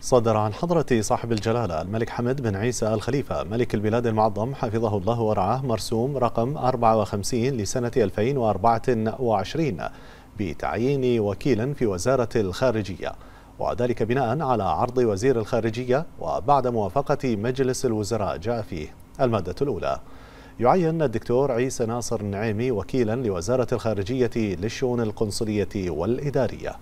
صدر عن حضرة صاحب الجلالة الملك حمد بن عيسى الخليفة ملك البلاد المعظم حفظه الله ورعاه مرسوم رقم 54 لسنة 2024 بتعيين وكيلا في وزارة الخارجية وذلك بناء على عرض وزير الخارجية وبعد موافقة مجلس الوزراء جاء فيه المادة الأولى. يعين الدكتور عيسى ناصر النعيمي وكيلا لوزارة الخارجية للشؤون القنصلية والإدارية.